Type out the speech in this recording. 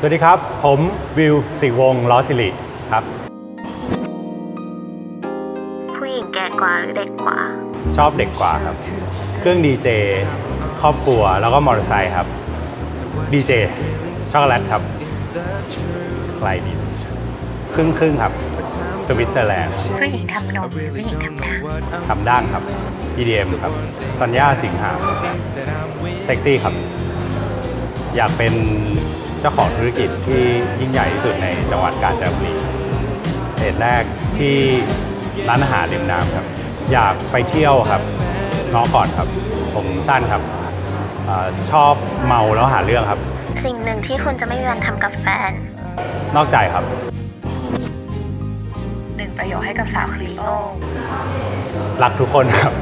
สวัสดีครับ ผมวิวสิวงศ์ล้อสิริครับ ผู้หญิงแก่กว่าหรือเด็กกว่า ชอบเด็กกว่าครับ เครื่องดีเจครอบครัวแล้วก็มอเตอร์ไซค์ครับดีเจช็อกโกแลตครับใครดีครึ่งครึ่งๆครับ สวิตเซอร์แลนด์ผู้หญิงทำนมหรือผู้หญิงทำหน้าทำด้านครับ EDM ครับสัญญาสิงหาเซ็กซี่ครับ อยากเป็น เจ้าของธุรกิจที่ยิ่งใหญ่ที่สุดในจังหวัดกาญจนบุรีเหตุแรกที่ร้านอาหารริมน้ำครับ อยากไปเที่ยวครับน้องก่อนครับ ผมสั้นครับเออชอบเมาแล้วหาเรื่องครับ สิ่งหนึ่งที่คุณจะไม่มีวันทำกับแฟน นอกใจครับหนึ่งประโยคให้กับสาวคลีโอรักทุกคนครับ